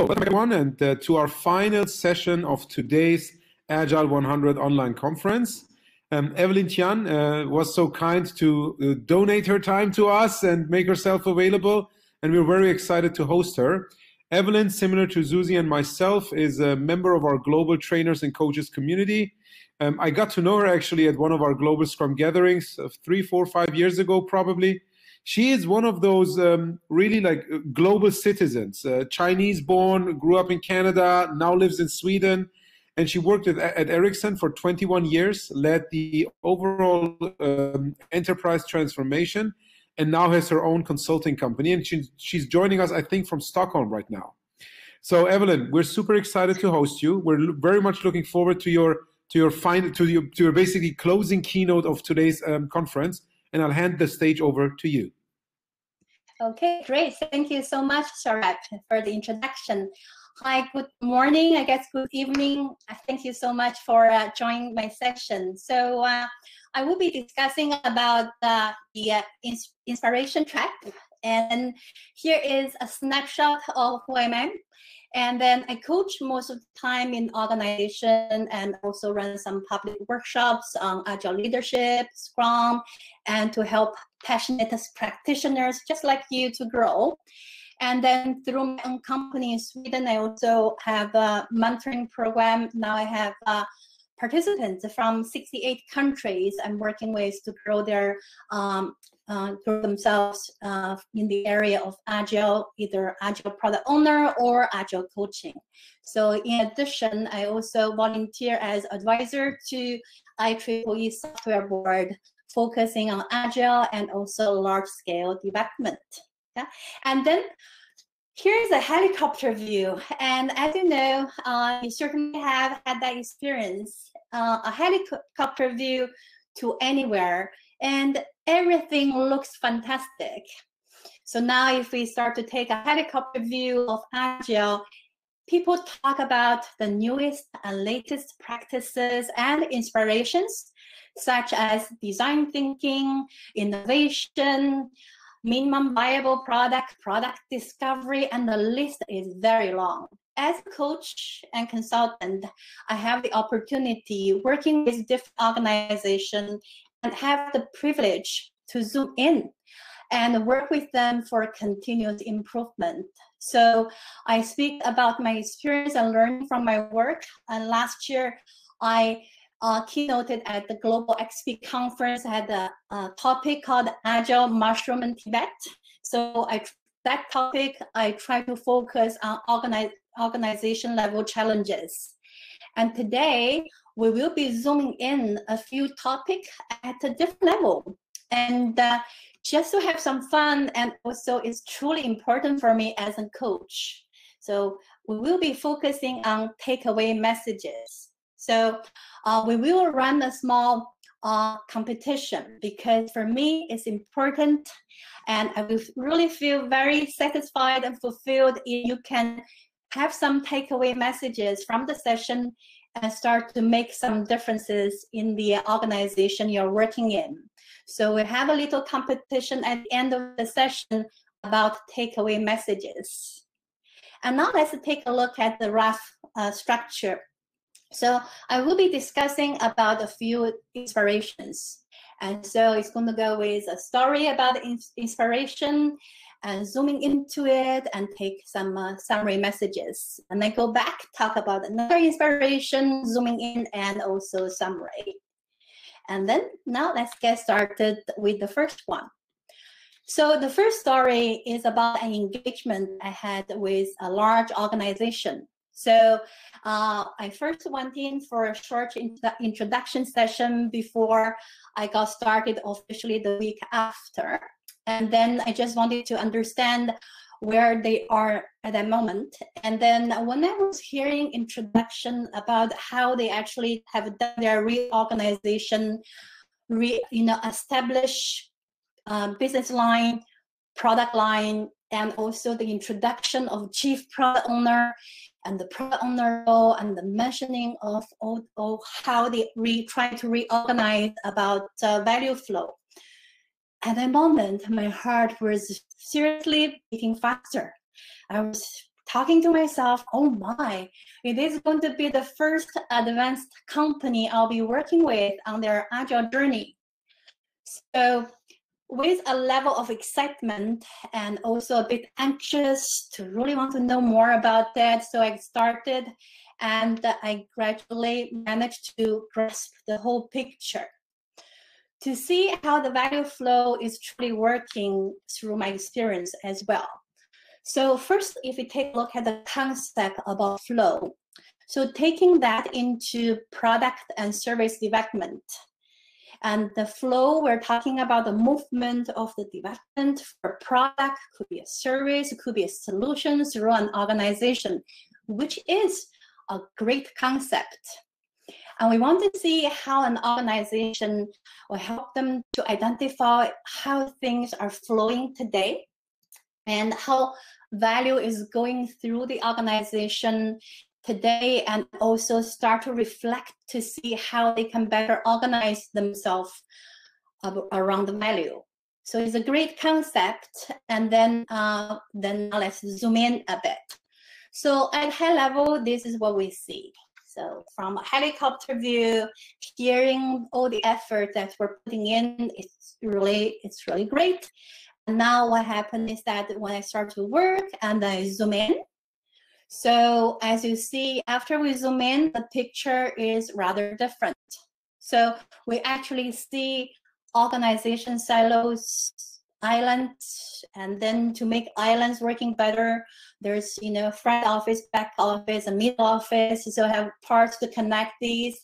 So, welcome everyone, and uh, to our final session of today's Agile 100 online conference. Um, Evelyn Tian uh, was so kind to uh, donate her time to us and make herself available, and we're very excited to host her. Evelyn, similar to Zuzi and myself, is a member of our global trainers and coaches community. Um, I got to know her actually at one of our global Scrum gatherings of three, four, five years ago, probably. She is one of those um, really like global citizens, uh, Chinese born, grew up in Canada, now lives in Sweden. And she worked at, at Ericsson for 21 years, led the overall um, enterprise transformation, and now has her own consulting company. And she, she's joining us, I think, from Stockholm right now. So, Evelyn, we're super excited to host you. We're very much looking forward to your to your final to your to your basically closing keynote of today's um, conference, and I'll hand the stage over to you. Okay, great. Thank you so much, Sohrab, for the introduction. Hi, good morning. I guess good evening. Thank you so much for uh, joining my session. So uh, I will be discussing about uh, the uh, ins inspiration trap. And here is a snapshot of who I am. And then I coach most of the time in organization and also run some public workshops on agile leadership, Scrum, and to help passionate practitioners just like you to grow. And then through my own company in Sweden, I also have a mentoring program. Now I have uh, participants from 68 countries I'm working with to grow their um, uh, grow themselves uh, in the area of agile, either agile product owner or agile coaching. So in addition, I also volunteer as advisor to IEEE software board, focusing on agile and also large scale development. Yeah? And then Here's a helicopter view. And as you know, uh, you certainly have had that experience, uh, a helicopter view to anywhere, and everything looks fantastic. So now if we start to take a helicopter view of Agile, people talk about the newest and latest practices and inspirations, such as design thinking, innovation, minimum viable product, product discovery, and the list is very long. As a coach and consultant, I have the opportunity working with different organizations and have the privilege to zoom in and work with them for continuous improvement. So I speak about my experience and learning from my work. And last year, I uh, keynoted at the Global XP conference. I had a, a, topic called Agile Mushroom in Tibet. So I, that topic, I try to focus on organize, organization level challenges. And today, we will be zooming in a few topics at a different level. And uh, just to have some fun, and also it's truly important for me as a coach. So we will be focusing on takeaway messages. So uh, we will run a small uh, competition because for me it's important and I will really feel very satisfied and fulfilled if you can have some takeaway messages from the session and start to make some differences in the organization you're working in. So we have a little competition at the end of the session about takeaway messages. And now let's take a look at the rough uh, structure so I will be discussing about a few inspirations. And so it's going to go with a story about inspiration and zooming into it and take some uh, summary messages. And then go back, talk about another inspiration, zooming in, and also summary. And then now let's get started with the first one. So the first story is about an engagement I had with a large organization. So uh, I first went in for a short introduction session before I got started officially the week after. And then I just wanted to understand where they are at that moment. And then when I was hearing introduction about how they actually have done their reorganization, re, you know, establish uh, business line, product line, and also the introduction of chief product owner and the product owner role and the mentioning of how they re, try to reorganize about uh, value flow. At that moment, my heart was seriously beating faster. I was talking to myself, oh my, it is going to be the first advanced company I'll be working with on their agile journey. So with a level of excitement and also a bit anxious to really want to know more about that. So I started and I gradually managed to grasp the whole picture. To see how the value flow is truly working through my experience as well. So first, if we take a look at the concept about flow, so taking that into product and service development, and the flow, we're talking about the movement of the development for a product, could be a service, could be a solution through an organization, which is a great concept. And we want to see how an organization will help them to identify how things are flowing today and how value is going through the organization today and also start to reflect to see how they can better organize themselves around the value. So it's a great concept. And then, uh, then let's zoom in a bit. So at high level, this is what we see. So from a helicopter view, hearing all the effort that we're putting in, it's really, it's really great. And now what happened is that when I start to work and I zoom in, so as you see, after we zoom in, the picture is rather different. So we actually see organization silos, islands, and then to make islands working better, there's you know front office, back office, and middle office. So have parts to connect these,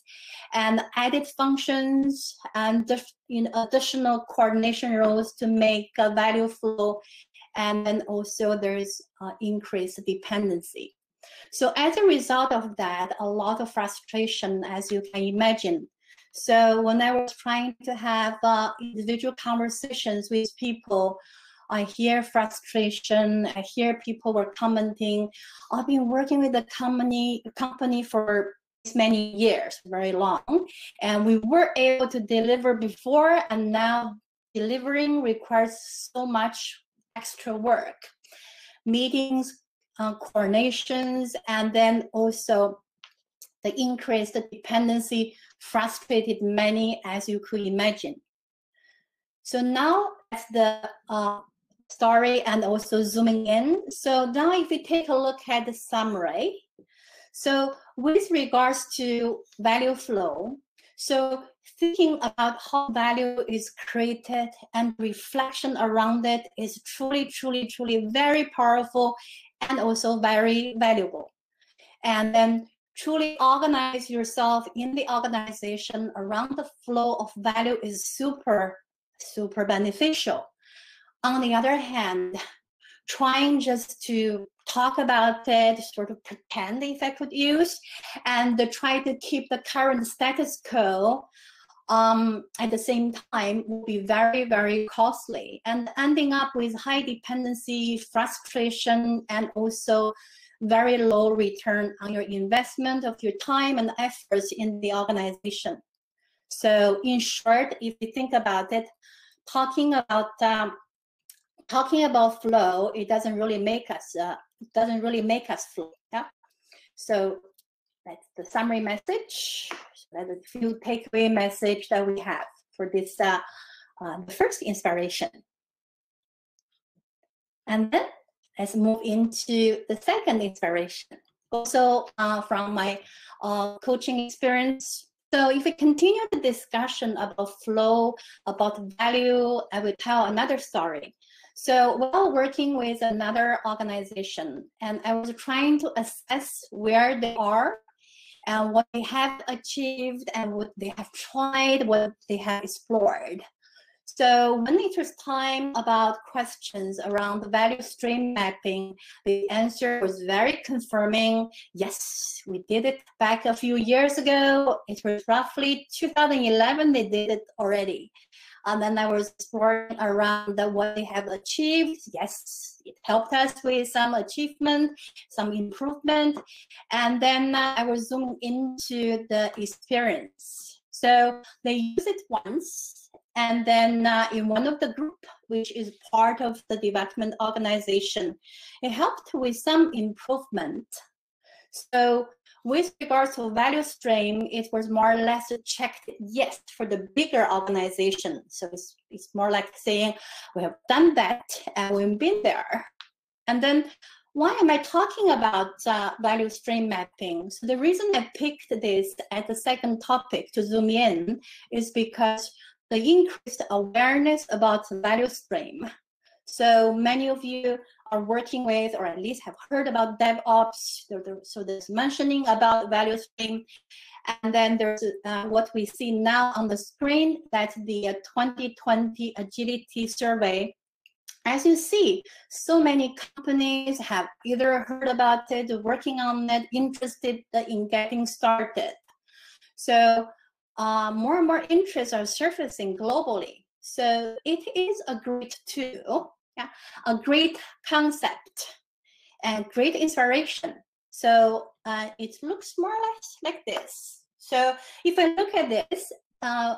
and added functions and you know, additional coordination roles to make a value flow, and then also there's uh, increased dependency. So as a result of that, a lot of frustration, as you can imagine. So when I was trying to have uh, individual conversations with people, I hear frustration. I hear people were commenting, I've been working with the company, company for many years, very long, and we were able to deliver before, and now delivering requires so much extra work. Meetings uh, coordinations, and then also the increased dependency frustrated many as you could imagine. So now that's the uh, story and also zooming in. So now if we take a look at the summary, so with regards to value flow, so thinking about how value is created and reflection around it is truly, truly, truly very powerful and also very valuable. And then truly organize yourself in the organization around the flow of value is super, super beneficial. On the other hand, trying just to talk about it, sort of pretend if I could use, and try to keep the current status quo um, at the same time will be very, very costly and ending up with high dependency, frustration, and also very low return on your investment of your time and efforts in the organization. So in short, if you think about it, talking about um, talking about flow, it doesn't really make us uh, doesn't really make us flow. Yeah. So that's the summary message. That's a few takeaway message that we have for this uh, uh, the first inspiration. And then let's move into the second inspiration. Also uh, from my uh, coaching experience. So if we continue the discussion about flow, about value, I will tell another story. So while working with another organization, and I was trying to assess where they are and what they have achieved and what they have tried, what they have explored. So when it was time about questions around the value stream mapping, the answer was very confirming. Yes, we did it back a few years ago. It was roughly 2011, they did it already. And then I was exploring around what they have achieved. Yes, it helped us with some achievement, some improvement. And then uh, I was zooming into the experience. So they use it once, and then uh, in one of the group, which is part of the development organization, it helped with some improvement. So with regards to value stream, it was more or less checked yes for the bigger organization. So it's, it's more like saying we have done that and we've been there. And then why am I talking about uh, value stream mapping? So the reason I picked this as the second topic to zoom in is because the increased awareness about value stream. So many of you are working with, or at least have heard about DevOps. So there's mentioning about value stream. And then there's uh, what we see now on the screen, that's the 2020 Agility Survey. As you see, so many companies have either heard about it, working on it, interested in getting started. So uh, more and more interests are surfacing globally. So it is a great tool yeah, a great concept and great inspiration. So uh, it looks more or less like this. So if I look at this, uh,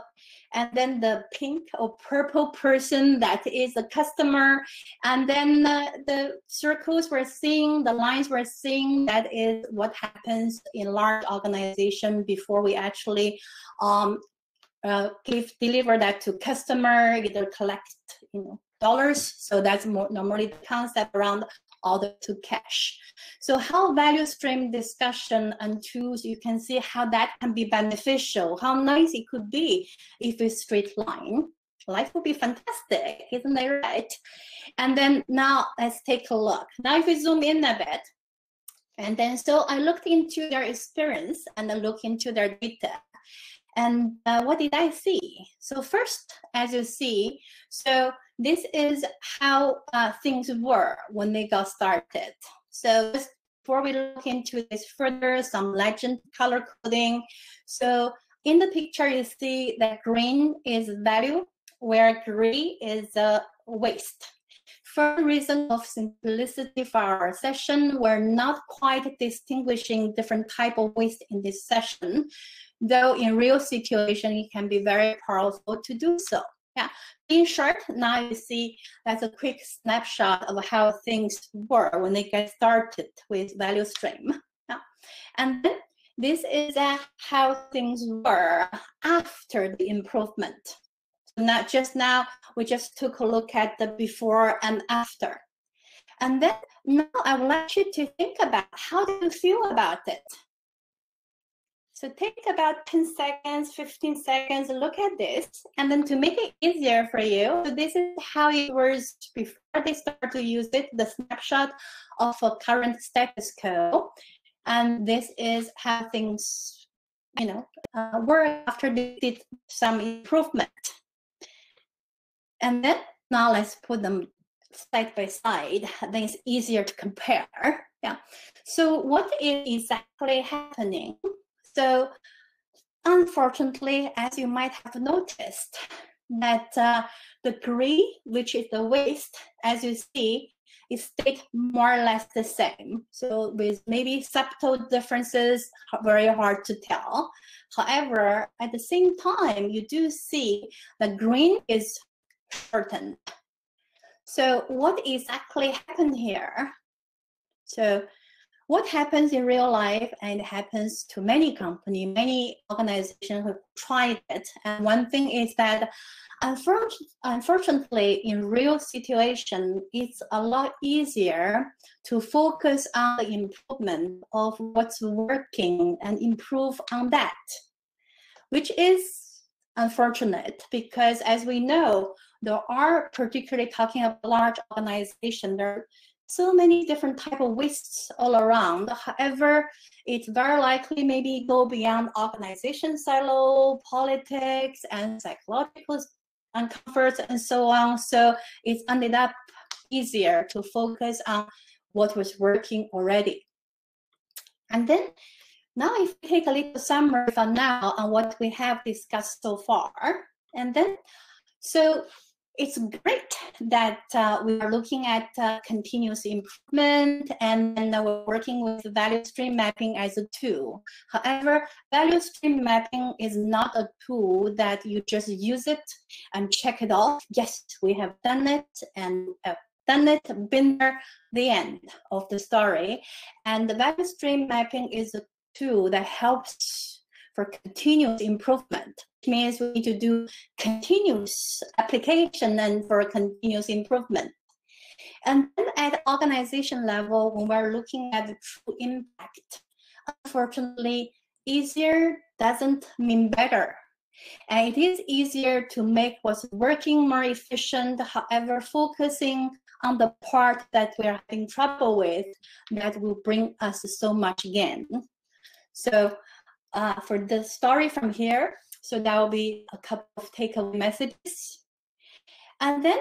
and then the pink or purple person that is the customer, and then uh, the circles we're seeing, the lines we're seeing, that is what happens in large organization before we actually um, uh, give deliver that to customer, either collect you know dollars. So that's more normally the concept around order to cash. So how value stream discussion and tools, you can see how that can be beneficial, how nice it could be if we straight line. Life would be fantastic, isn't that right? And then now let's take a look. Now if we zoom in a bit, and then so I looked into their experience and I looked into their data. And uh, what did I see? So first, as you see, so this is how uh, things were when they got started. So before we look into this further, some legend color coding. So in the picture, you see that green is value, where gray is uh, waste. For reason of simplicity for our session, we're not quite distinguishing different type of waste in this session, though in real situation, it can be very powerful to do so. Yeah, in short, now you see that's a quick snapshot of how things were when they get started with value stream. Yeah. And then this is uh, how things were after the improvement. So not just now, we just took a look at the before and after. And then now I would like you to think about how do you feel about it? So take about 10 seconds, 15 seconds, look at this. And then to make it easier for you, so this is how it was before they start to use it, the snapshot of a current status quo. And this is how things, you know, uh, were after they did some improvement. And then now let's put them side by side, then it's easier to compare. Yeah. So what is exactly happening so unfortunately, as you might have noticed, that uh, the gray, which is the waste, as you see, is stayed more or less the same. So with maybe subtle differences, very hard to tell. However, at the same time, you do see the green is shortened. So what exactly happened here? So what happens in real life and happens to many company, many organizations who tried it. And one thing is that unfortunately in real situation, it's a lot easier to focus on the improvement of what's working and improve on that, which is unfortunate because as we know, there are particularly talking about large organization, there so many different type of wastes all around. However, it's very likely maybe go beyond organization silo, politics, and psychological uncomforts and so on. So it's ended up easier to focus on what was working already. And then now if we take a little summary for now on what we have discussed so far, and then so it's great that uh, we are looking at uh, continuous improvement and then we're working with value stream mapping as a tool. However, value stream mapping is not a tool that you just use it and check it off. Yes, we have done it and uh, done it, been there, the end of the story. And the value stream mapping is a tool that helps for continuous improvement. It means we need to do continuous application and for continuous improvement. And then at organization level, when we're looking at the true impact, unfortunately, easier doesn't mean better. And it is easier to make what's working more efficient, however, focusing on the part that we're having trouble with that will bring us so much gain. So uh, for the story from here. So that will be a couple of takeaway messages. And then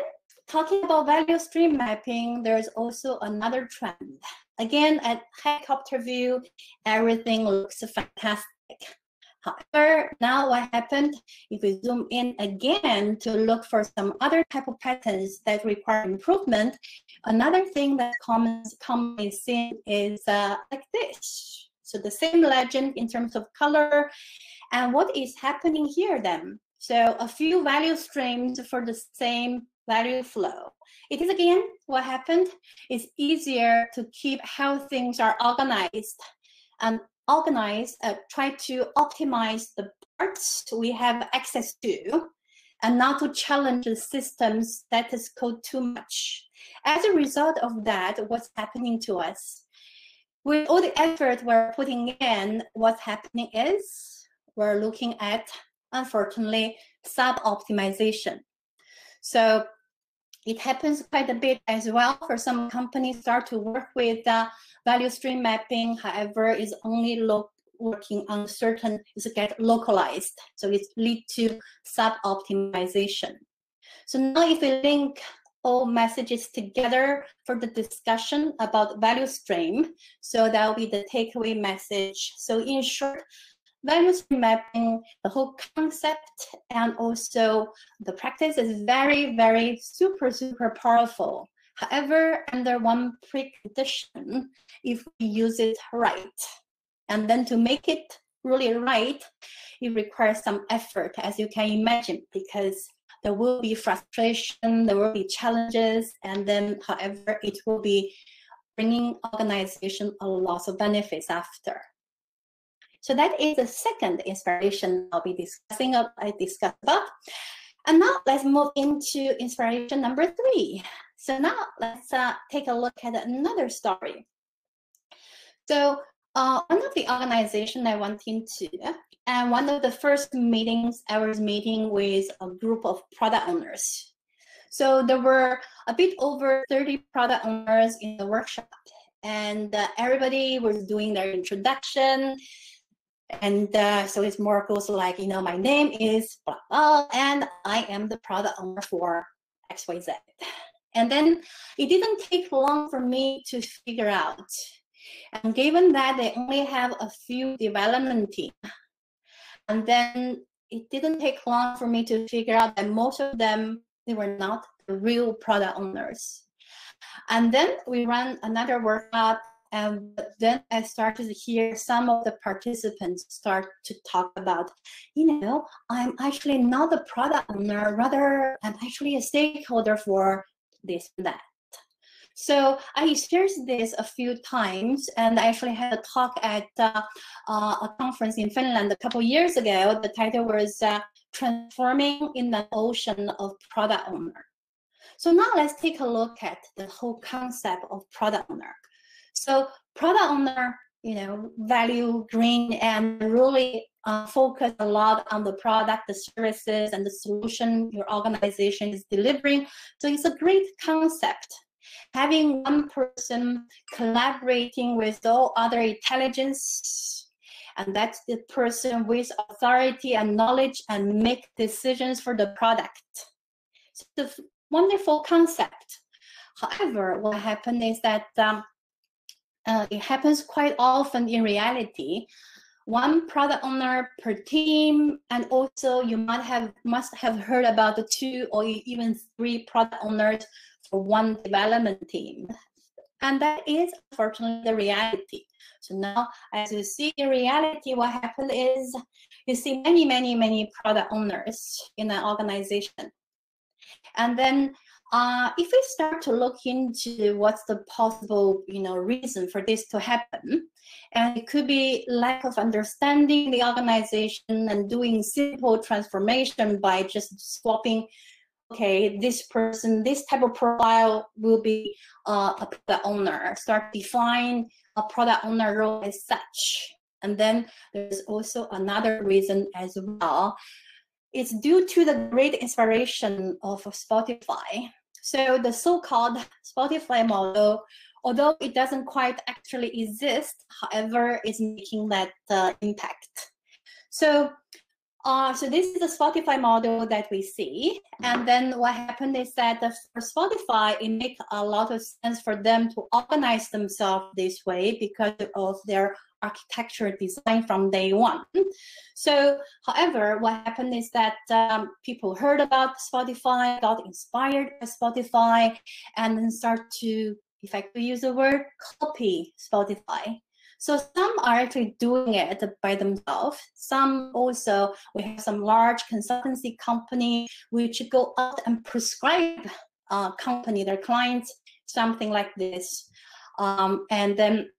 talking about value stream mapping, there's also another trend. Again, at helicopter view, everything looks fantastic. However, now what happened, if we zoom in again to look for some other type of patterns that require improvement, another thing that common, commonly seen is uh, like this. So the same legend in terms of color. And what is happening here then? So a few value streams for the same value flow. It is again what happened. It's easier to keep how things are organized and organize, uh, try to optimize the parts we have access to and not to challenge the system's status quo too much. As a result of that, what's happening to us? With all the effort we're putting in, what's happening is we're looking at, unfortunately, sub-optimization. So it happens quite a bit as well for some companies start to work with uh, value stream mapping, however, is only working on certain, is get localized. So it lead to sub-optimization. So now if we link all messages together for the discussion about value stream. So that will be the takeaway message. So in short, value stream mapping, the whole concept and also the practice is very, very super, super powerful. However, under one precondition, if we use it right. And then to make it really right, it requires some effort, as you can imagine, because there will be frustration, there will be challenges, and then, however, it will be bringing organization a lot of benefits after. So that is the second inspiration I'll be discussing. I discussed about. And now let's move into inspiration number three. So now let's uh, take a look at another story. So uh, one of the organization I went into and one of the first meetings, I was meeting with a group of product owners. So there were a bit over 30 product owners in the workshop, and uh, everybody was doing their introduction. And uh, so it's more goes like, you know, my name is blah, blah, and I am the product owner for XYZ. And then it didn't take long for me to figure out. And given that they only have a few development team, and then it didn't take long for me to figure out that most of them, they were not the real product owners. And then we ran another workshop and then I started to hear some of the participants start to talk about, you know, I'm actually not a product owner, rather I'm actually a stakeholder for this and that. So I experienced this a few times, and I actually had a talk at uh, uh, a conference in Finland a couple years ago. The title was uh, "Transforming in the Ocean of Product Owner." So now let's take a look at the whole concept of product owner. So product owner, you know, value green and really uh, focus a lot on the product, the services, and the solution your organization is delivering. So it's a great concept having one person collaborating with all other intelligence and that's the person with authority and knowledge and make decisions for the product. So a wonderful concept. However, what happened is that um, uh, it happens quite often in reality one product owner per team, and also you might have must have heard about the two or even three product owners one development team. And that is unfortunately the reality. So now, as you see in reality, what happened is you see many, many, many product owners in an organization. And then uh, if we start to look into what's the possible, you know, reason for this to happen, and it could be lack of understanding the organization and doing simple transformation by just swapping okay, this person, this type of profile will be uh, a product owner. Start define a product owner role as such. And then there's also another reason as well. It's due to the great inspiration of Spotify. So the so-called Spotify model, although it doesn't quite actually exist, however, is making that uh, impact. So uh, so this is the Spotify model that we see. And then what happened is that for Spotify, it makes a lot of sense for them to organize themselves this way because of their architecture design from day one. So, however, what happened is that um, people heard about Spotify, got inspired by Spotify, and then start to, if I could use the word, copy Spotify. So some are actually doing it by themselves. Some also, we have some large consultancy company which go out and prescribe uh, company, their clients, something like this. Um, and then,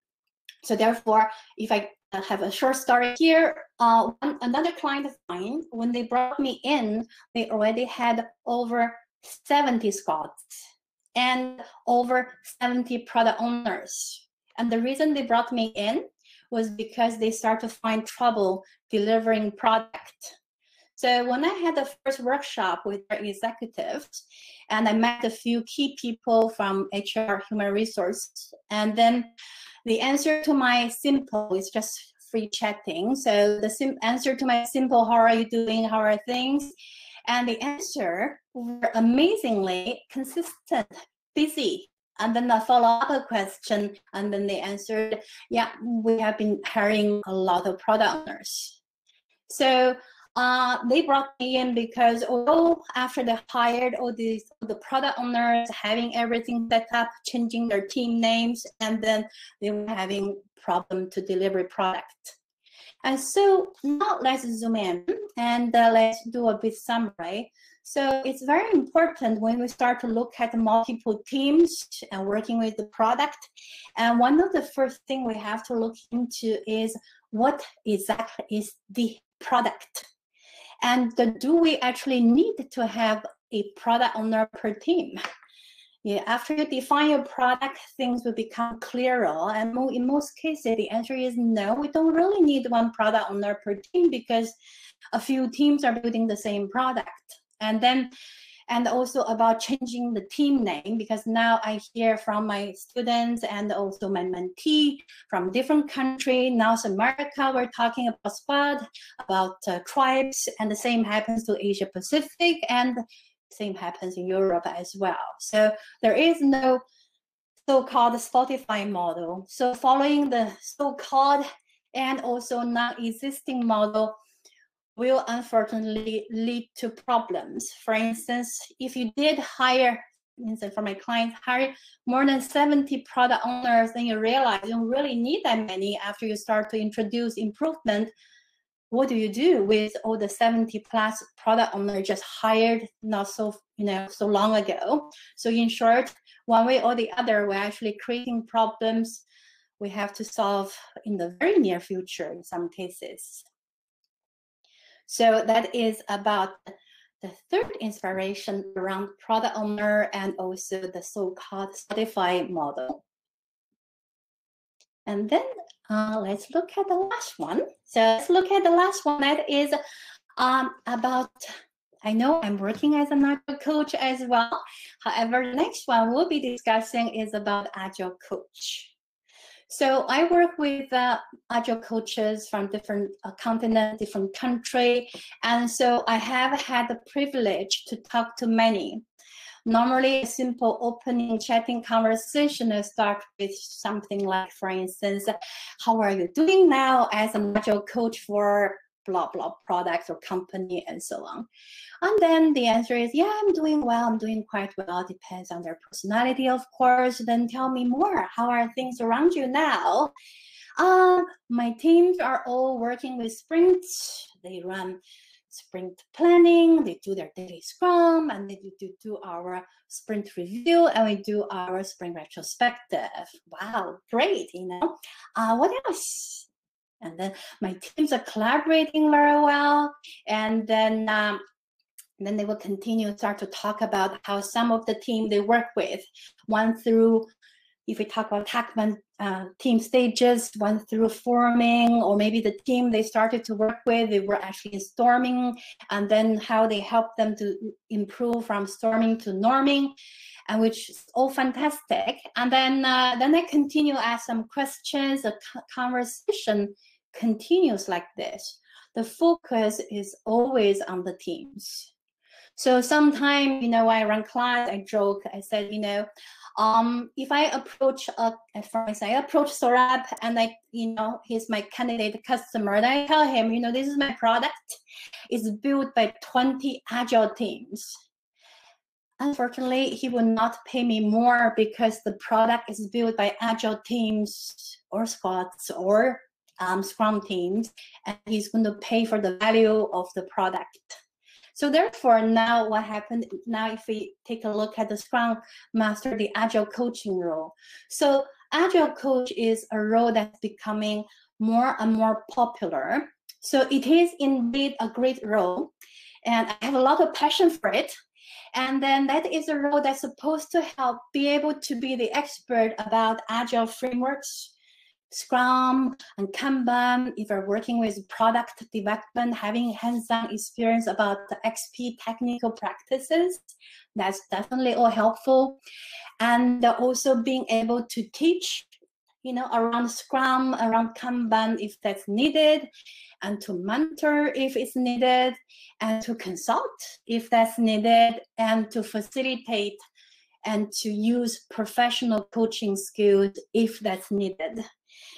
so therefore, if I have a short story here, uh, another client of mine, when they brought me in, they already had over 70 squads and over 70 product owners and the reason they brought me in was because they start to find trouble delivering product. So when I had the first workshop with our executives, and I met a few key people from HR human resource, and then the answer to my simple is just free chatting. So the sim- answer to my simple, how are you doing? How are things? And the answer were amazingly consistent, busy, and then the follow-up question, and then they answered, yeah, we have been hiring a lot of product owners. So uh, they brought me in because although after they hired all these the product owners having everything set up, changing their team names, and then they were having problem to deliver product. And so now let's zoom in and uh, let's do a bit summary. So it's very important when we start to look at multiple teams and working with the product. And one of the first thing we have to look into is what exactly is the product? And do we actually need to have a product owner per team? Yeah, after you define your product, things will become clearer. And in most cases, the answer is no, we don't really need one product owner per team because a few teams are building the same product. And then, and also about changing the team name because now I hear from my students and also my mentee from different country, North America, we're talking about SPOT, about uh, tribes, and the same happens to Asia Pacific, and same happens in Europe as well. So there is no so-called Spotify model. So following the so-called and also non-existing model will unfortunately lead to problems. For instance, if you did hire, for my clients, hire more than 70 product owners, then you realize you don't really need that many after you start to introduce improvement what do you do with all the 70 plus product owner just hired not so you know so long ago so in short one way or the other we're actually creating problems we have to solve in the very near future in some cases so that is about the third inspiration around product owner and also the so-called Spotify model and then uh, let's look at the last one. So let's look at the last one that is um, about, I know I'm working as an agile coach as well. However, the next one we'll be discussing is about agile coach. So I work with uh, agile coaches from different uh, continents, different country, and so I have had the privilege to talk to many. normally a simple opening chatting conversation will start with something like, for instance, how are you doing now as a module coach for blah blah product or company and so on. And then the answer is yeah i'm doing well i'm doing quite well. Depends on their personality of course. Then tell me more. How are things around you now? Uh, my teams are all working with sprints they run sprint planning. They do their daily scrum and they do, do our sprint review and we do our sprint retrospective. Wow great you know? Uh, what else and then my teams are collaborating very well. And then um, then they will continue start to talk about how some of the team they work with went through if we talk about Tuckman uh, team stages went through forming or maybe the team they started to work with they were actually storming and then how they helped them to improve from storming to norming which is all fantastic and then uh, then i continue ask some questions a conversation continues like this, the focus is always on the teams. So sometimes, you know, I run class, I joke, I said, you know, um, if I approach a, for instance, I approach Sohrab and I, you know, he's my candidate customer, and I tell him, you know, this is my product. It's built by 20 agile teams. Unfortunately, he will not pay me more because the product is built by agile teams or squads or um, Scrum teams, and he's going to pay for the value of the product. So therefore, now what happened? Now, if we take a look at the Scrum Master, the Agile coaching role. So Agile coach is a role that's becoming more and more popular. So it is indeed a great role, and I have a lot of passion for it. And then that is a role that's supposed to help be able to be the expert about agile frameworks, Scrum and Kanban, if you're working with product development, having hands-on experience about the XP technical practices, that's definitely all helpful. And also being able to teach, you know, around Scrum, around Kanban if that's needed, and to mentor if it's needed, and to consult if that's needed, and to facilitate and to use professional coaching skills if that's needed.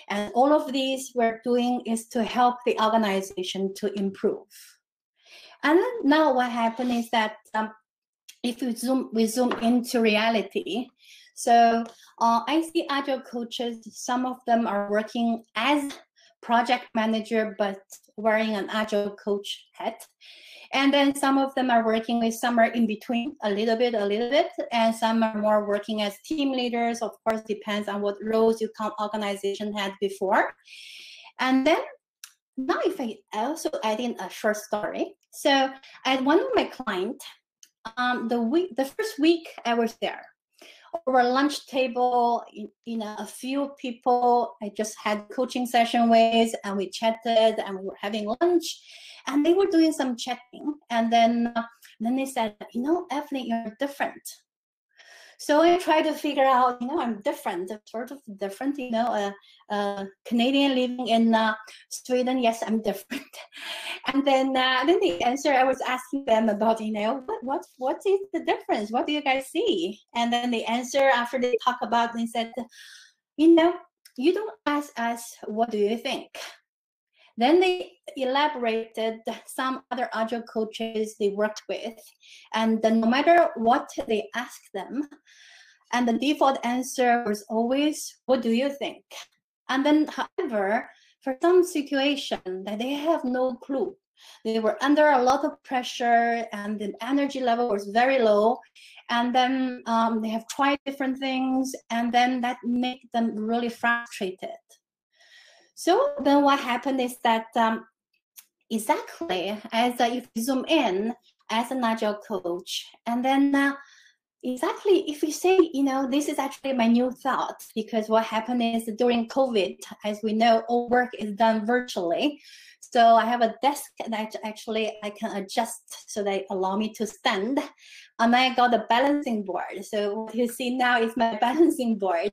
And all of these we're doing is to help the organization to improve. And now what happened is that um, if we zoom, we zoom into reality, so uh, I see agile coaches, some of them are working as project manager, but wearing an agile coach hat. And then some of them are working with somewhere in between, a little bit, a little bit, and some are more working as team leaders. Of course, depends on what roles your organization had before. And then now if I also add in a short story. So I had one of my clients, um, the week, the first week I was there, over lunch table, you know, a few people I just had coaching session with, and we chatted, and we were having lunch and they were doing some checking and then uh, then they said you know evelyn you're different so I try to figure out, you know, I'm different, sort of different, you know, a uh, uh, Canadian living in uh, Sweden. Yes, I'm different. and then, uh, then the answer I was asking them about, you know, what, what, what is the difference? What do you guys see? And then the answer after they talk about, they said, you know, you don't ask us, what do you think? Then they elaborated some other agile coaches they worked with, and no matter what they asked them, and the default answer was always, "What do you think?" And then, however, for some situation that they have no clue, they were under a lot of pressure, and the energy level was very low, and then um, they have tried different things, and then that make them really frustrated. So then what happened is that um, exactly as uh, if you zoom in as an agile coach, and then uh, exactly if we say, you know, this is actually my new thought because what happened is during COVID, as we know, all work is done virtually. So I have a desk that actually I can adjust so they allow me to stand. And I got a balancing board. So what you see now is my balancing board.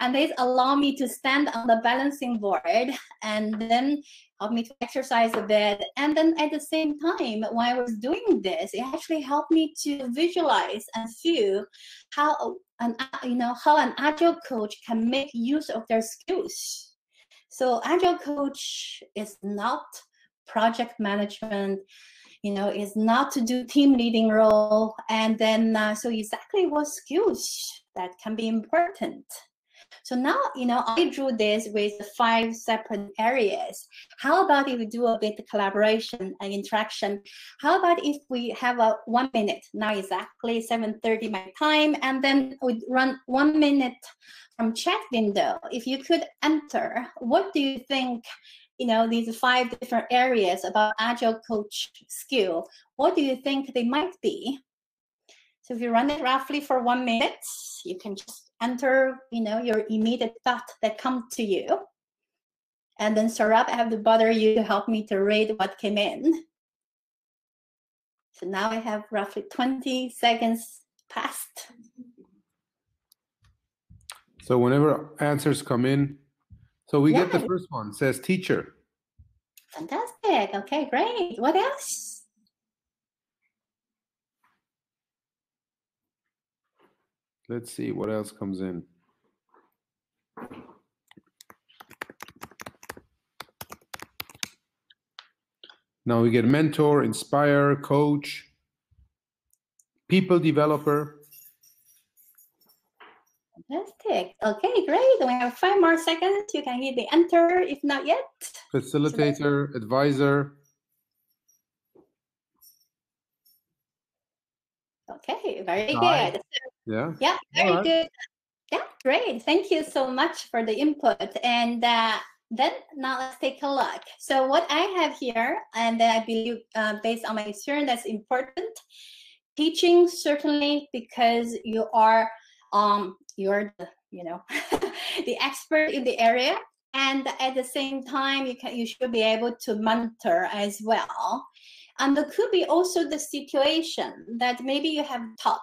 And this allow me to stand on the balancing board and then help me to exercise a bit. And then at the same time, when I was doing this, it actually helped me to visualize and feel how an you know how an agile coach can make use of their skills. So agile coach is not project management you know is not to do team leading role and then uh, so exactly what skills that can be important so now, you know, I drew this with five separate areas. How about if we do a bit of collaboration and interaction? How about if we have a one minute, now exactly 7.30 my time, and then we run one minute from chat window. If you could enter, what do you think you know these five different areas about agile coach skill what do you think they might be so if you run it roughly for one minute you can just enter, you know, your immediate thought that comes to you. And then Sohrab, I have to bother you to help me to read what came in. So now I have roughly 20 seconds passed. So whenever answers come in, so we yeah. get the first one, says teacher. Fantastic. Okay, great. What else? Let's see what else comes in. Now we get mentor, inspire, coach, people developer. Okay, great. We have five more seconds. You can hit the enter if not yet. Facilitator, advisor. Okay, very good. Yeah. Yeah, very right. good. Yeah, great. Thank you so much for the input. And uh, then now let's take a look. So what I have here, and I believe uh, based on my experience, that's important. Teaching certainly because you are um you're the you know the expert in the area and at the same time you can you should be able to mentor as well and there could be also the situation that maybe you have taught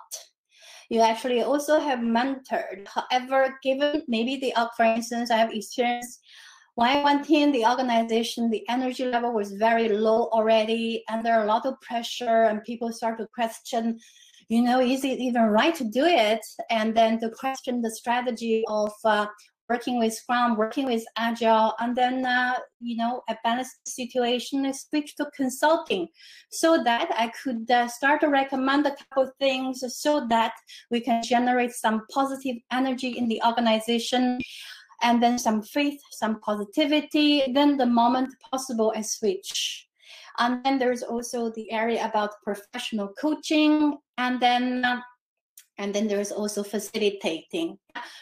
you actually also have mentored. However, given maybe the, uh, for instance, I have experienced when I went in the organization, the energy level was very low already, and there are a lot of pressure, and people start to question, you know, is it even right to do it? And then to question the strategy of uh, working with Scrum, working with Agile, and then, uh, you know, a balanced situation, I switched to consulting so that I could uh, start to recommend a couple of things so that we can generate some positive energy in the organization and then some faith, some positivity. Then the moment possible, I switch. And then there's also the area about professional coaching. And then uh, and then there's also facilitating.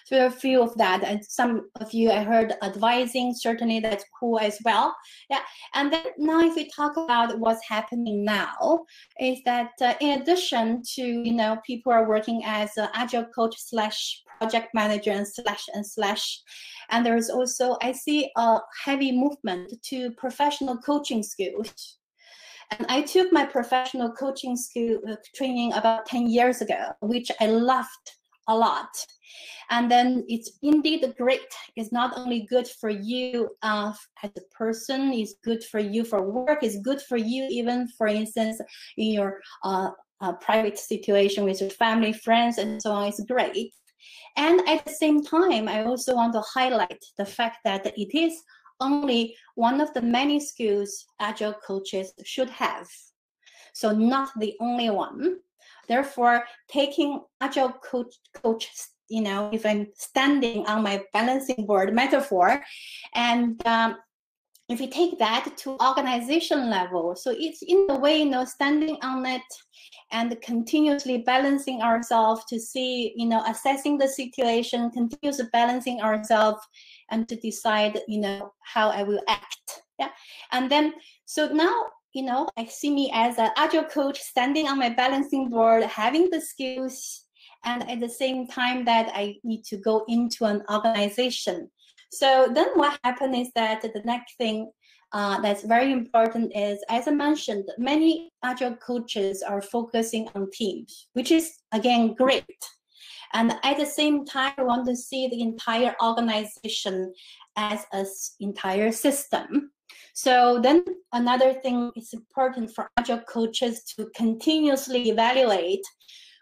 So a few of that, and some of you I heard advising. Certainly, that's cool as well. Yeah, and then now if we talk about what's happening now, is that uh, in addition to you know people are working as an agile coach slash project manager and slash and slash, and there's also I see a heavy movement to professional coaching skills and I took my professional coaching school uh, training about 10 years ago, which I loved a lot. And then it's indeed great. It's not only good for you uh, as a person, it's good for you for work, it's good for you even, for instance, in your uh, uh, private situation with your family, friends, and so on. It's great. And at the same time, I also want to highlight the fact that it is only one of the many skills agile coaches should have. So not the only one. Therefore, taking agile coach, coach you know, if I'm standing on my balancing board metaphor, and um, if you take that to organization level, so it's in the way, you know, standing on it and continuously balancing ourselves to see, you know, assessing the situation, continuously balancing ourselves and to decide, you know, how I will act. Yeah. And then, so now, you know, I see me as an agile coach standing on my balancing board, having the skills, and at the same time that I need to go into an organization. So then what happened is that the next thing uh, that's very important is, as I mentioned, many agile coaches are focusing on teams, which is again great. And at the same time, we want to see the entire organization as an entire system. So then another thing is important for agile coaches to continuously evaluate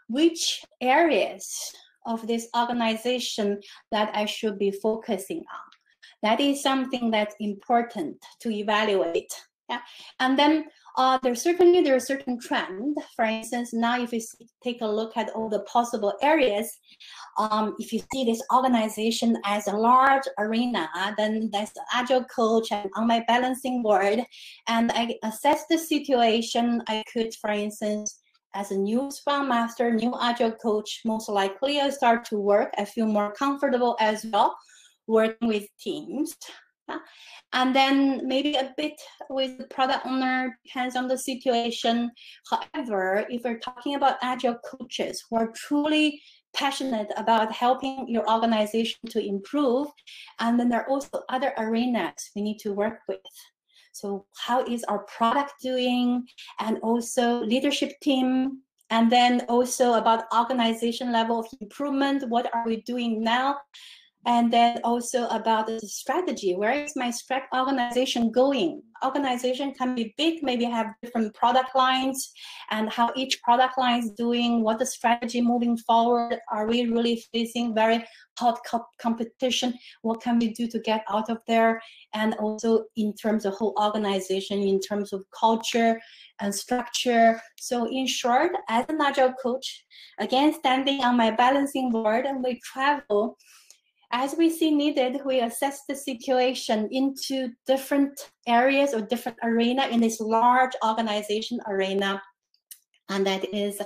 which areas of this organization that I should be focusing on. That is something that's important to evaluate. Yeah. And then uh, there's certainly there's a certain trend. For instance, now if you take a look at all the possible areas, um, if you see this organization as a large arena, then there's the agile coach and on my balancing board, and I assess the situation. I could, for instance, as a new Scrum Master, new Agile coach, most likely I start to work. I feel more comfortable as well working with teams. And then maybe a bit with the product owner, depends on the situation. However, if we're talking about Agile coaches who are truly passionate about helping your organization to improve, and then there are also other arenas we need to work with. So how is our product doing? And also leadership team. And then also about organization level of improvement. What are we doing now? And then also about the strategy where is my organization going? Organization can be big maybe have different product lines and how each product line is doing what the strategy moving forward are we really facing very hot co competition? What can we do to get out of there? And also in terms of whole organization in terms of culture and structure. So in short as an agile coach again standing on my balancing board and we travel as we see needed, we assess the situation into different areas or different arena in this large organization arena. And that is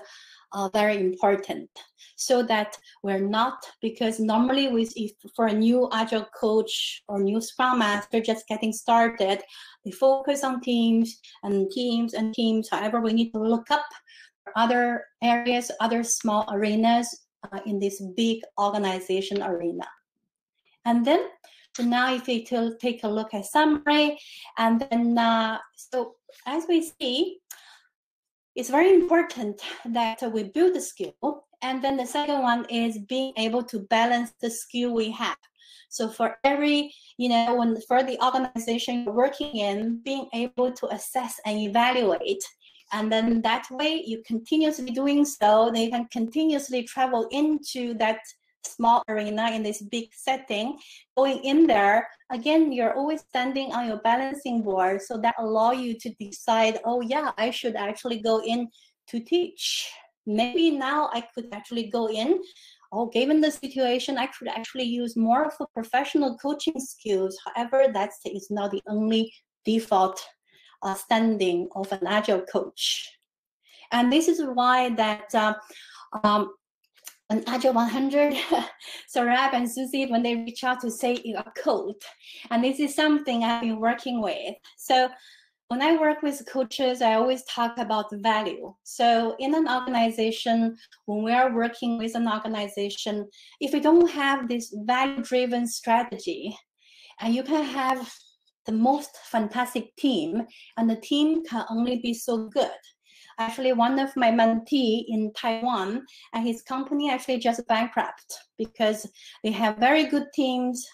uh, very important so that we're not, because normally with if for a new agile coach or new scrum master just getting started, they focus on teams and teams and teams. However, we need to look up other areas, other small arenas uh, in this big organization arena. And then, so now if we take a look at summary, and then, uh, so as we see, it's very important that we build the skill. And then the second one is being able to balance the skill we have. So for every, you know, when for the organization you're working in, being able to assess and evaluate and then that way you continuously doing so they can continuously travel into that small arena in this big setting going in there again you're always standing on your balancing board so that allow you to decide oh yeah i should actually go in to teach. Maybe now i could actually go in. Oh given the situation i could actually use more of the professional coaching skills. However that is not the only default uh, standing of an agile coach. And this is why that uh, um, an Agile 100, Sohrab and Susie, when they reach out to say you are code. And this is something I've been working with. So when I work with coaches, I always talk about value. So in an organization, when we are working with an organization, if we don't have this value-driven strategy, and you can have the most fantastic team, and the team can only be so good actually one of my mentee in Taiwan, and his company actually just bankrupt because they have very good teams,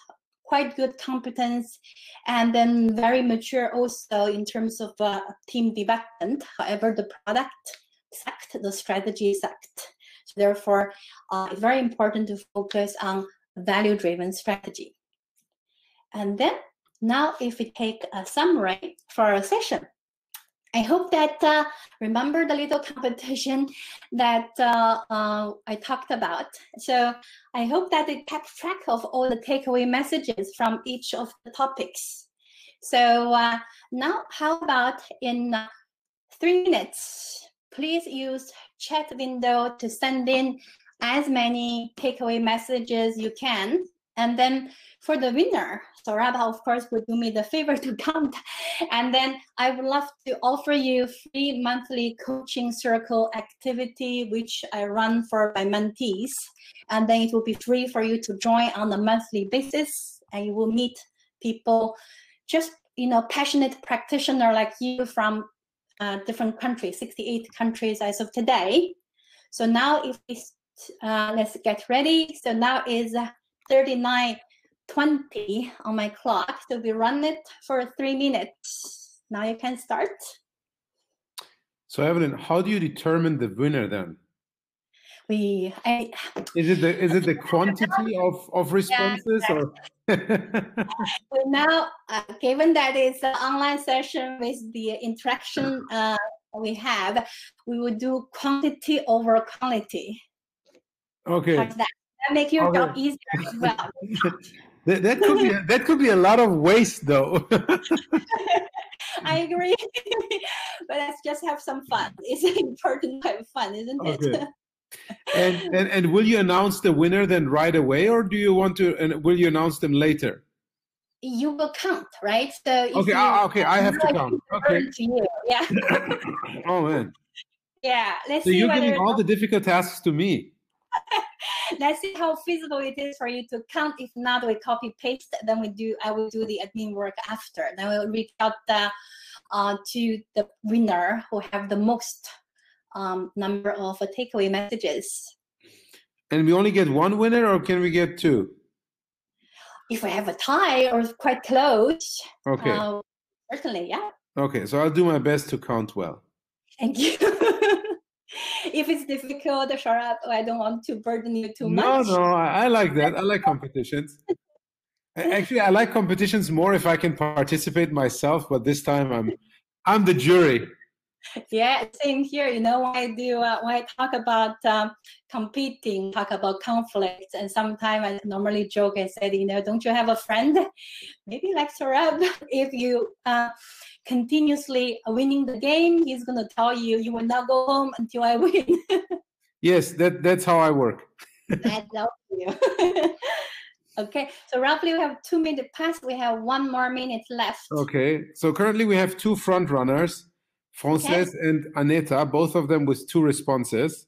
quite good competence, and then very mature also in terms of uh, team development. However, the product sucked, the strategy sucked. So therefore, uh, it's very important to focus on value-driven strategy. And then now if we take a summary for our session. I hope that uh, remember the little competition that uh, uh, I talked about. So I hope that it kept track of all the takeaway messages from each of the topics. So uh, now how about in uh, three minutes, please use chat window to send in as many takeaway messages you can. And then for the winner, so Sohrab, of course, would do me the favor to count. And then I would love to offer you free monthly coaching circle activity, which I run for my mentees. And then it will be free for you to join on a monthly basis. And you will meet people just you know, passionate practitioner like you from uh, different countries, 68 countries as of today. So now if we, uh, let's get ready. So now is 39.20 on my clock. So we run it for three minutes. Now you can start. So Evelyn, how do you determine the winner then? We, I, is it the is it the quantity of of responses yeah, or? well, now, uh, given that it's an online session with the interaction uh, we have, we will do quantity over quality. Okay. That. make your okay. job easier as well. that, that could be that could be a lot of waste though. I agree, but let's just have some fun. It's important to have fun, isn't okay. it? and, and and will you announce the winner then right away, or do you want to? And will you announce them later? You will count, right? So okay, you, uh, okay, I have to count. Okay. To you. Yeah. oh man. Yeah. Let's so see. you're giving all the difficult tasks to me. Let's see how feasible it is for you to count. If not, we copy paste. Then we do. I will do the admin work after. Then we'll reach out the, uh, to the winner who have the most um, number of uh, takeaway messages. And we only get one winner, or can we get two? If we have a tie or quite close, okay, uh, certainly, yeah. Okay, so I'll do my best to count well. Thank you. if it's difficult, Sohrab, I don't want to burden you too much. No, no, I, like that. I like competitions. Actually, I like competitions more if I can participate myself, but this time I'm I'm the jury yeah, same here. You know, when I do, uh, when I talk about um, competing, talk about conflicts, and sometimes I normally joke and say, you know, don't you have a friend? Maybe like Sohrab, if you uh, continuously winning the game, he's going to tell you, you will not go home until I win. yes, that that's how I work. You. Okay, so roughly we have two minutes past. We have one more minute left. Okay, so currently we have two front runners. Frances okay. and Aneta, both of them with two responses.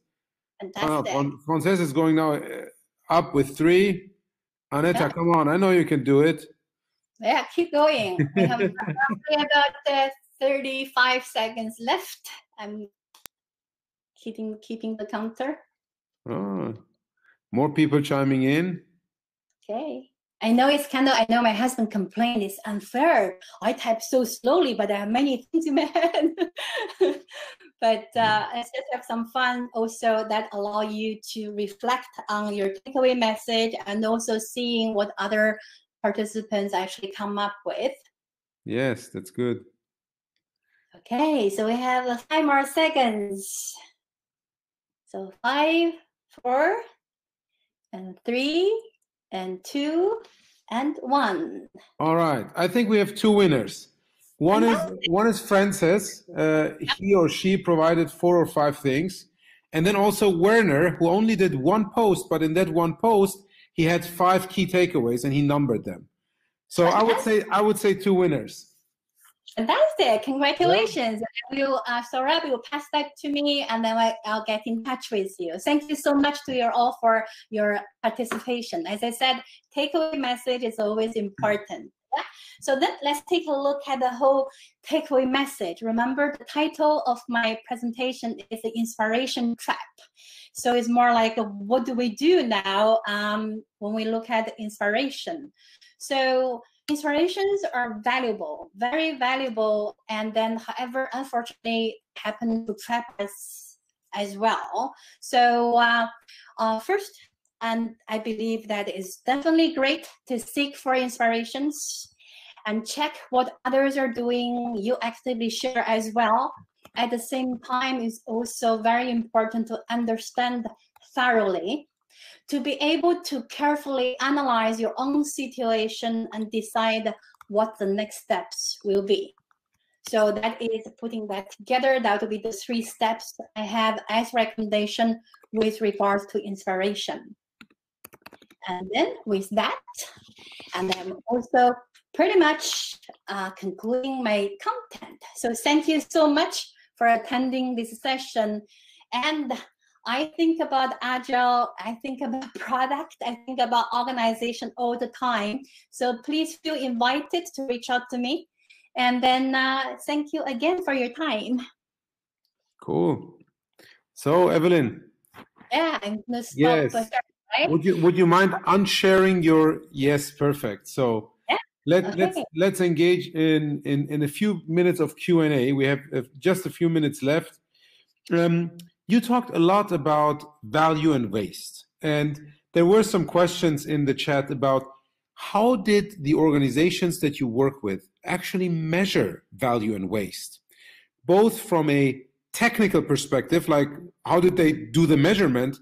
Fantastic. Uh, Frances is going now uh, up with three. Aneta, yeah. come on, I know you can do it. Yeah, keep going. We have about uh, 35 seconds left. I'm keeping keeping the counter. Oh, more people chiming in. Okay. I know it's kind of, I know my husband complained it's unfair. I type so slowly, but there are many things in my head. but uh, mm. let's just have some fun also that allow you to reflect on your takeaway message and also seeing what other participants actually come up with. Yes, that's good. Okay, so we have five more seconds. So five, four, and three, and two and one. All right. I think we have two winners. One is one is Francis. Uh, he or she provided four or five things, and then also Werner, who only did one post, but in that one post he had five key takeaways and he numbered them. So I would say I would say two winners. Fantastic! Congratulations. Yeah. Will uh, Sohrab will pass that to me, and then I, will get in touch with you. Thank you so much to you all for your participation. As I said, takeaway message is always important. Yeah? So then let's take a look at the whole takeaway message. Remember, the title of my presentation is the inspiration trap. So it's more like, what do we do now um, when we look at inspiration? So inspirations are valuable, very valuable, and then however, unfortunately, happen to trap us as well. So uh, uh, first, and I believe that is definitely great to seek for inspirations and check what others are doing. You actively share as well. At the same time, it's also very important to understand thoroughly to be able to carefully analyze your own situation and decide what the next steps will be. So that is putting that together. That will be the three steps I have as recommendation with regards to inspiration. And then with that, and I'm also pretty much uh, concluding my content. So thank you so much for attending this session. And I think about agile, I think about product, I think about organization all the time. So please feel invited to reach out to me. And then uh, thank you again for your time. Cool. So, Evelyn. Yeah, I'm gonna stop. Yes. Right? Would you Would you mind unsharing your? Yes, perfect. So. Yeah. Let, Okay. Let's let's engage in, in in a few minutes of Q and A. We have uh, just a few minutes left. Um, you talked a lot about value and waste, and there were some questions in the chat about how did the organizations that you work with actually measure value and waste, both from a technical perspective, like how did they do the measurement,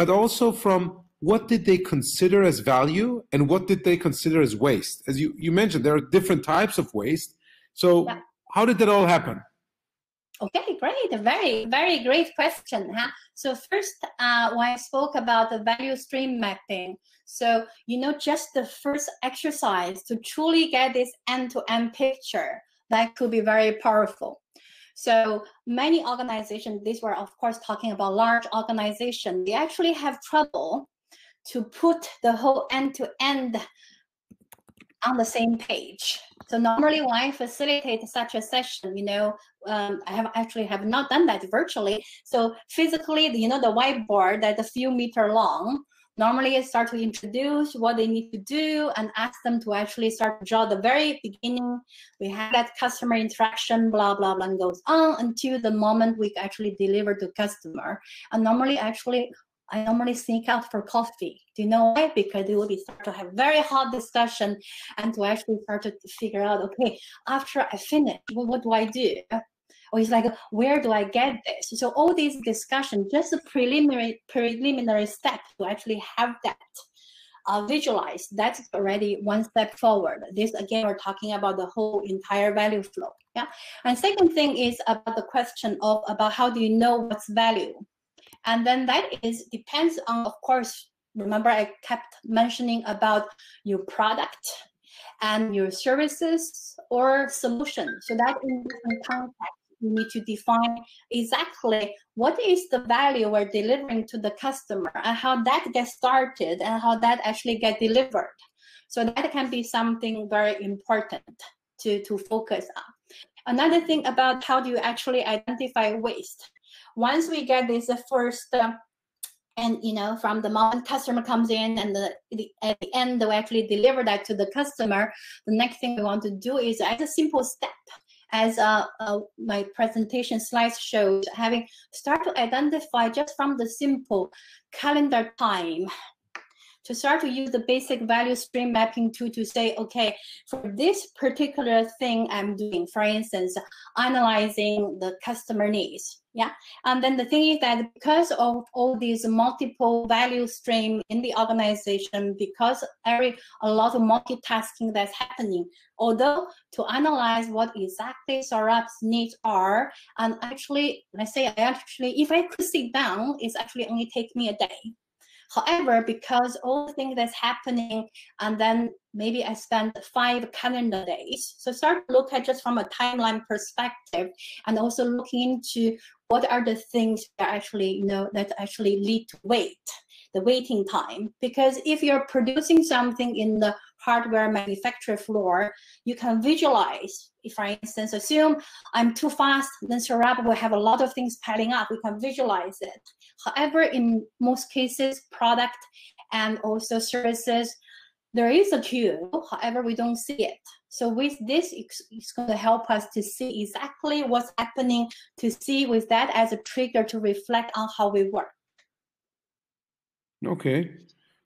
but also from what did they consider as value and what did they consider as waste? As you, you mentioned, there are different types of waste. So, Yeah. how did that all happen? Okay, great. A very, very great question. Huh? So first, uh, when I spoke about the value stream mapping, so you know, just the first exercise to truly get this end-to-end picture, that could be very powerful. So many organizations, these were of course talking about large organizations, they actually have trouble to put the whole end-to-end on the same page. So normally when I facilitate such a session, you know, um, I have actually have not done that virtually. So physically, you know, the whiteboard that's a few meter long. Normally, I start to introduce what they need to do and ask them to actually start to draw the very beginning. We have that customer interaction, blah blah blah, and goes on until the moment we actually deliver to customer. And normally, actually, I normally sneak out for coffee. Do you know why? Because it will be start to have very hot discussion and to actually start to figure out, okay, after I finish, what, what do I do? Or it's like, where do I get this? So all these discussion, just a preliminary preliminary step to actually have that uh, visualize. That's already one step forward. This again, we're talking about the whole entire value flow. Yeah. And second thing is about the question of about how do you know what's value? And then that is depends on, of course, remember I kept mentioning about your product and your services or solution. So that in different context, you need to define exactly what is the value we're delivering to the customer and how that gets started and how that actually get delivered. So that can be something very important to, to focus on. Another thing about how do you actually identify waste? Once we get this first uh, and you know from the moment customer comes in and the, the, at the end we actually deliver that to the customer the next thing we want to do is as a simple step as uh, uh, my presentation slides showed having start to identify just from the simple calendar time to start to use the basic value stream mapping tool to say, okay, for this particular thing I'm doing, for instance, analyzing the customer needs. Yeah. And then the thing is that because of all these multiple value stream in the organization, because every a lot of multitasking that's happening, although to analyze what exactly Sohrab's needs are, and actually, let's say I actually, if I could sit down, it's actually only take me a day. However, because all the things that's happening, and then maybe I spend five calendar days. So start to look at just from a timeline perspective, and also looking into what are the things that actually, you know, that actually lead to wait, the waiting time. Because if you're producing something in the hardware manufacturer floor, you can visualize. If, for instance, assume I'm too fast, then Sohrab will have a lot of things piling up. We can visualize it. However, in most cases, product and also services, there is a queue. However, we don't see it. So with this, it's, it's going to help us to see exactly what's happening, to see with that as a trigger to reflect on how we work. Okay,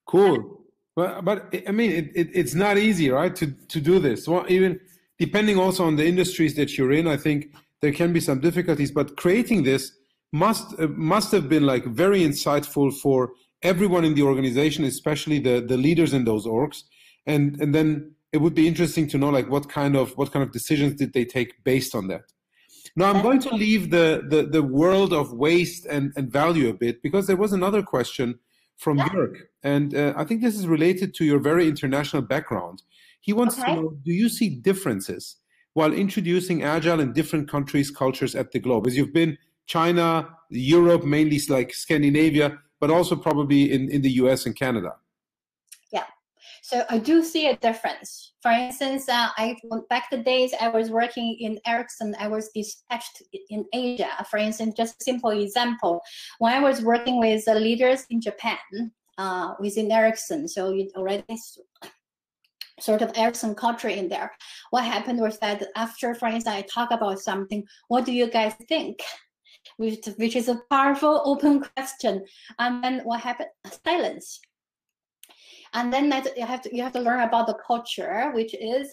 cool. But but I mean, it, it, it's not easy, right? To to do this. Well, even depending also on the industries that you're in, I think there can be some difficulties. But creating this must uh, must have been like very insightful for everyone in the organization, especially the the leaders in those orgs. And and then it would be interesting to know like what kind of what kind of decisions did they take based on that. Now I'm going to leave the the, the world of waste and, and value a bit because there was another question from Yeah. Jörg, and uh, I think this is related to your very international background. He wants Okay. to know: Do you see differences while introducing agile in different countries, cultures at the globe? As you've been China, Europe, mainly like Scandinavia, but also probably in, in the US and Canada. Yeah. So I do see a difference. For instance, uh, I back the days I was working in Ericsson, I was dispatched in Asia. For instance, just a simple example, when I was working with the leaders in Japan uh, within Ericsson, so you already sort of Ericsson culture in there. What happened was that after, for instance, I talk about something, what do you guys think? Which, which is a powerful open question. And then what happened? Silence and then that you have to you have to learn about the culture, which is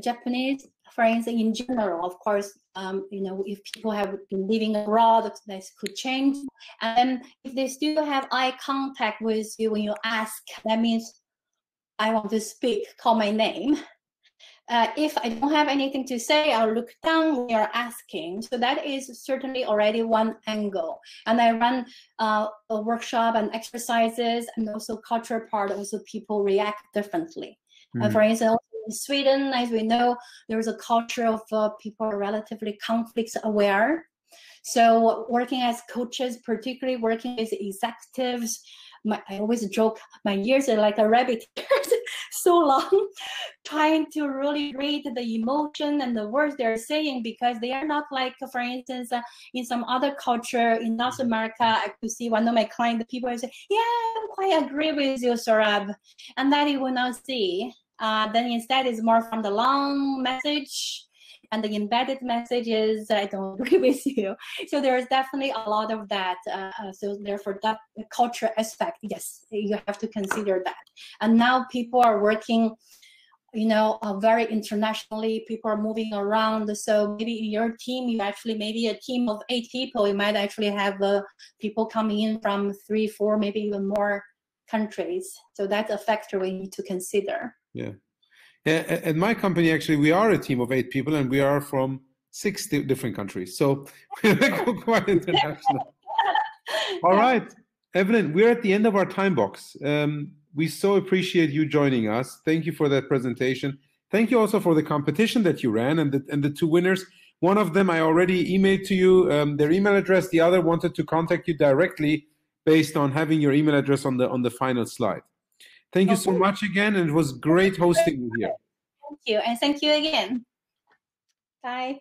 Japanese. Instance, in general, of course, um, you know, if people have been living abroad, this could change. And then if they still have eye contact with you when you ask, that means I want to speak, call my name. Uh, if I don't have anything to say, I'll look down when you're asking. So that is certainly already one angle. And I run uh, a workshop and exercises and also culture part, also people react differently. Mm. Uh, for instance, in Sweden, as we know, there's a culture of uh, people are relatively conflict aware. So working as coaches, particularly working with executives, my, I always joke, my ears are like a rabbit ears, so long, trying to really read the emotion and the words they're saying because they are not like, for instance, uh, in some other culture in North America, I could see one of my clients, the people say, yeah, I quite agree with you, Sohrab. And that you will not see. Uh, then instead is more from the long message and the embedded messages I don't agree with you. So there's definitely a lot of that. Uh, uh, so therefore, that culture aspect, yes, you have to consider that. And now people are working you know, uh, very internationally. People are moving around. So maybe in your team, you actually maybe a team of eight people. You might actually have uh, people coming in from three, four, maybe even more countries. So that's a factor we need to consider. Yeah. At my company, actually, we are a team of eight people, and we are from six different countries. So we're quite international. All right, Evelyn, we're at the end of our time box. Um, we so appreciate you joining us. Thank you for that presentation. Thank you also for the competition that you ran and the, and the two winners. One of them I already emailed to you um, their email address. The other wanted to contact you directly based on having your email address on the on the final slide. Thank you so much again, and it was great hosting you here. Thank you, and thank you again. Bye.